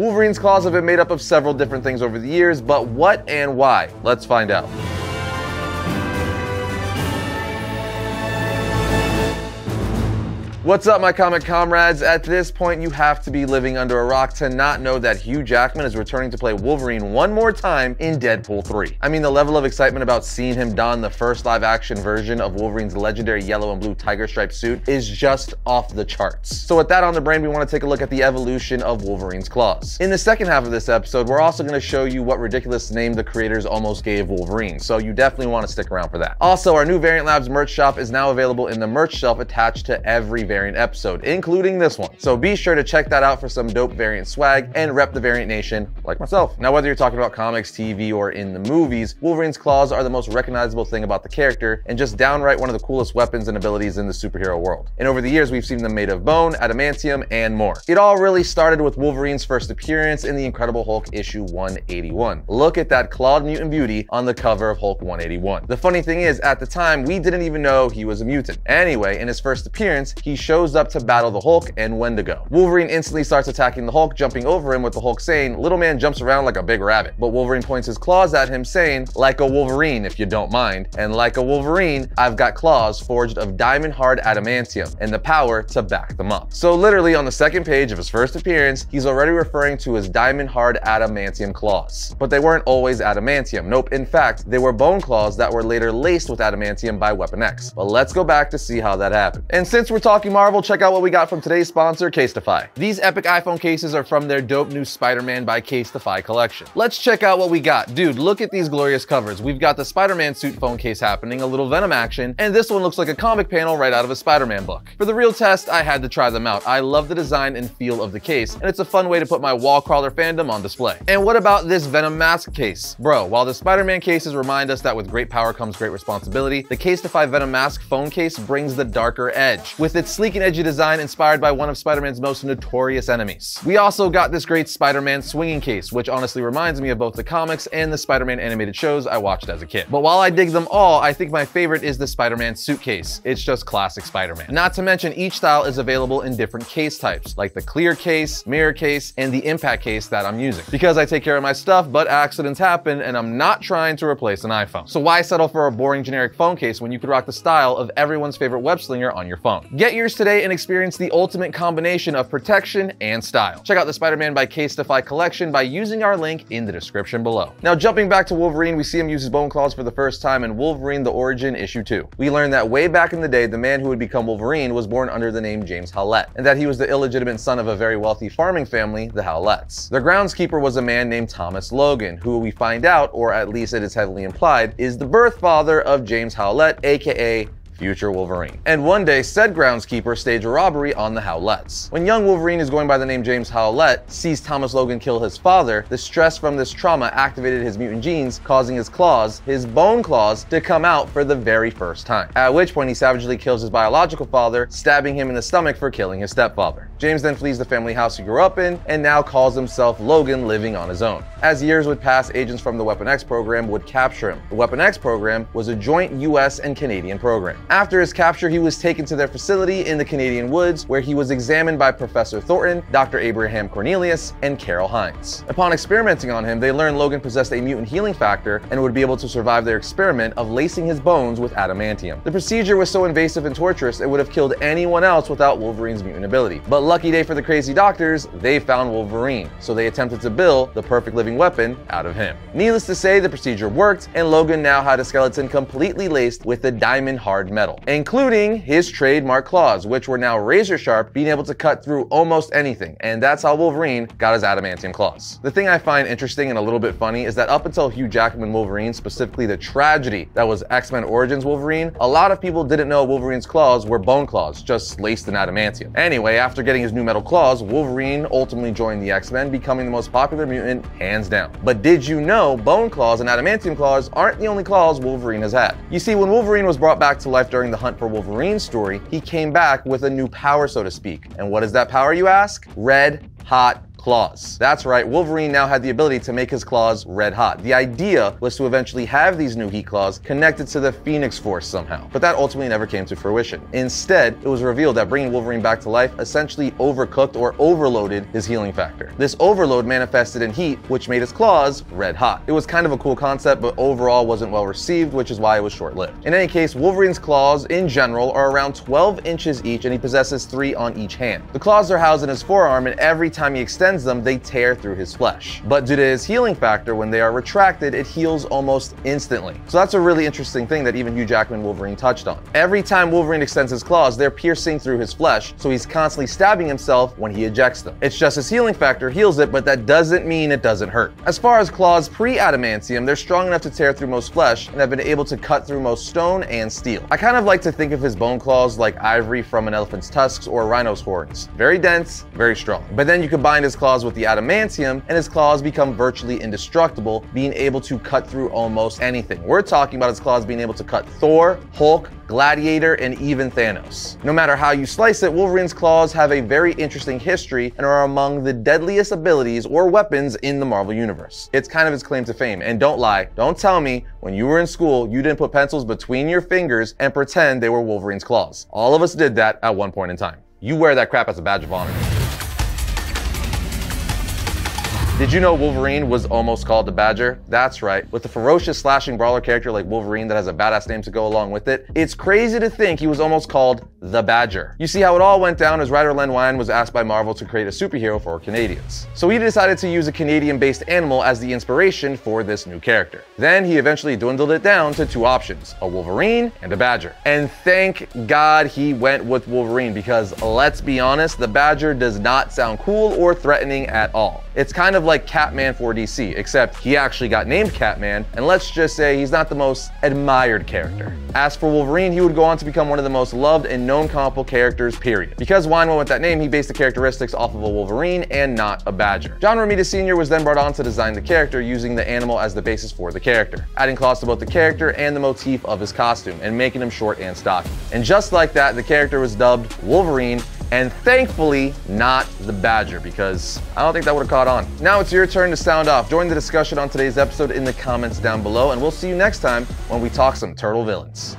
Wolverine's claws have been made up of several different things over the years, but what and why? Let's find out. What's up, my comic comrades? At this point, you have to be living under a rock to not know that Hugh Jackman is returning to play Wolverine one more time in Deadpool 3. I mean, the level of excitement about seeing him don the first live action version of Wolverine's legendary yellow and blue tiger stripe suit is just off the charts. So, with that on the brain, we want to take a look at the evolution of Wolverine's claws. In the second half of this episode, we're also going to show you what ridiculous name the creators almost gave Wolverine, so you definitely want to stick around for that. Also, our new Variant Labs merch shop is now available in the merch shelf attached to every variant episode, including this one. So be sure to check that out for some dope variant swag and rep the Variant Nation like myself. Now, whether you're talking about comics, TV, or in the movies, Wolverine's claws are the most recognizable thing about the character and just downright one of the coolest weapons and abilities in the superhero world. And over the years, we've seen them made of bone, adamantium, and more. It all really started with Wolverine's first appearance in the Incredible Hulk issue 181. Look at that clawed mutant beauty on the cover of Hulk 181. The funny thing is, at the time, we didn't even know he was a mutant. Anyway, in his first appearance, he shows up to battle the Hulk and Wendigo. Wolverine instantly starts attacking the Hulk, jumping over him with the Hulk saying, Little man jumps around like a big rabbit. But Wolverine points his claws at him, saying, Like a Wolverine, if you don't mind. And like a Wolverine, I've got claws forged of diamond hard adamantium and the power to back them up. So, literally, on the second page of his first appearance, he's already referring to his diamond hard adamantium claws. But they weren't always adamantium. Nope, in fact, they were bone claws that were later laced with adamantium by Weapon X. But let's go back to see how that happened. And since we're talking Marvel, check out what we got from today's sponsor, Casetify. These epic iPhone cases are from their dope new Spider-Man by Casetify collection. Let's check out what we got. Dude, look at these glorious covers. We've got the Spider-Man suit phone case happening, a little Venom action, and this one looks like a comic panel right out of a Spider-Man book. For the real test, I had to try them out. I love the design and feel of the case, and it's a fun way to put my wall crawler fandom on display. And what about this Venom mask case? Bro, while the Spider-Man cases remind us that with great power comes great responsibility, the Casetify Venom mask phone case brings the darker edge. With its sleek and edgy design inspired by one of Spider-Man's most notorious enemies. We also got this great Spider-Man swinging case, which honestly reminds me of both the comics and the Spider-Man animated shows I watched as a kid. But while I dig them all, I think my favorite is the Spider-Man suitcase. It's just classic Spider-Man. Not to mention each style is available in different case types, like the clear case, mirror case, and the impact case that I'm using. Because I take care of my stuff, but accidents happen, and I'm not trying to replace an iPhone. So why settle for a boring generic phone case when you could rock the style of everyone's favorite web slinger on your phone? Get today and experience the ultimate combination of protection and style. Check out the Spider-Man by Casetify collection by using our link in the description below. Now jumping back to Wolverine, we see him use his bone claws for the first time in Wolverine The Origin issue 2. We learn that way back in the day, the man who would become Wolverine was born under the name James Howlett, and that he was the illegitimate son of a very wealthy farming family, the Howletts. Their groundskeeper was a man named Thomas Logan, who we find out, or at least it is heavily implied, is the birth father of James Howlett, aka future Wolverine. And one day, said groundskeeper staged a robbery on the Howletts. When young Wolverine is going by the name James Howlett, sees Thomas Logan kill his father, the stress from this trauma activated his mutant genes, causing his claws, his bone claws, to come out for the very first time. At which point he savagely kills his biological father, stabbing him in the stomach for killing his stepfather. James then flees the family house he grew up in, and now calls himself Logan living on his own. As years would pass, agents from the Weapon X program would capture him. The Weapon X program was a joint US and Canadian program. After his capture, he was taken to their facility in the Canadian woods, where he was examined by Professor Thornton, Dr. Abraham Cornelius, and Carol Hines. Upon experimenting on him, they learned Logan possessed a mutant healing factor and would be able to survive their experiment of lacing his bones with adamantium. The procedure was so invasive and torturous, it would have killed anyone else without Wolverine's mutant ability. But lucky day for the crazy doctors, they found Wolverine, so they attempted to build the perfect living weapon out of him. Needless to say, the procedure worked, and Logan now had a skeleton completely laced with the diamond hard metal. Including his trademark claws, which were now razor sharp, being able to cut through almost anything. And that's how Wolverine got his adamantium claws. The thing I find interesting and a little bit funny is that up until Hugh Jackman Wolverine, specifically the tragedy that was X-Men Origins Wolverine, a lot of people didn't know Wolverine's claws were bone claws, just laced in adamantium. Anyway, after getting his new metal claws, Wolverine ultimately joined the X-Men, becoming the most popular mutant hands down. But did you know bone claws and adamantium claws aren't the only claws Wolverine has had? You see, when Wolverine was brought back to life during the Hunt for Wolverine story, he came back with a new power, so to speak. And what is that power, you ask? Red hot claws. That's right, Wolverine now had the ability to make his claws red hot. The idea was to eventually have these new heat claws connected to the Phoenix Force somehow, but that ultimately never came to fruition. Instead, it was revealed that bringing Wolverine back to life essentially overcooked or overloaded his healing factor. This overload manifested in heat, which made his claws red hot. It was kind of a cool concept, but overall wasn't well received, which is why it was short lived. In any case, Wolverine's claws in general are around 12 inches each, and he possesses three on each hand. The claws are housed in his forearm, and every time he extends them, they tear through his flesh. But due to his healing factor, when they are retracted, it heals almost instantly. So that's a really interesting thing that even Hugh Jackman Wolverine touched on. Every time Wolverine extends his claws, they're piercing through his flesh, so he's constantly stabbing himself when he ejects them. It's just his healing factor heals it, but that doesn't mean it doesn't hurt. As far as claws pre-adamantium, they're strong enough to tear through most flesh and have been able to cut through most stone and steel. I kind of like to think of his bone claws like ivory from an elephant's tusks or rhino's horns. Very dense, very strong. But then you combine his claws with the adamantium, and his claws become virtually indestructible, being able to cut through almost anything. We're talking about his claws being able to cut Thor, Hulk, Gladiator, and even Thanos. No matter how you slice it, Wolverine's claws have a very interesting history and are among the deadliest abilities or weapons in the Marvel Universe. It's kind of his claim to fame. And don't lie, don't tell me when you were in school you didn't put pencils between your fingers and pretend they were Wolverine's claws. All of us did that at one point in time. You wear that crap as a badge of honor. Did you know Wolverine was almost called the Badger? That's right. With a ferocious slashing brawler character like Wolverine that has a badass name to go along with it, it's crazy to think he was almost called the Badger. You see how it all went down as writer Len Wein was asked by Marvel to create a superhero for Canadians. So he decided to use a Canadian-based animal as the inspiration for this new character. Then he eventually dwindled it down to two options, a Wolverine and a Badger. And thank God he went with Wolverine because let's be honest, the Badger does not sound cool or threatening at all. It's kind of like Catman for DC, except he actually got named Catman, and let's just say he's not the most admired character. As for Wolverine, he would go on to become one of the most loved and known comic book characters, period. Because Wein went with that name, he based the characteristics off of a Wolverine and not a Badger. John Romita Sr. was then brought on to design the character using the animal as the basis for the character, adding claws to both the character and the motif of his costume, and making him short and stocky. And just like that, the character was dubbed Wolverine and thankfully not the Badger because I don't think that would have caught on. Now it's your turn to sound off. Join the discussion on today's episode in the comments down below, and we'll see you next time when we talk some turtle villains.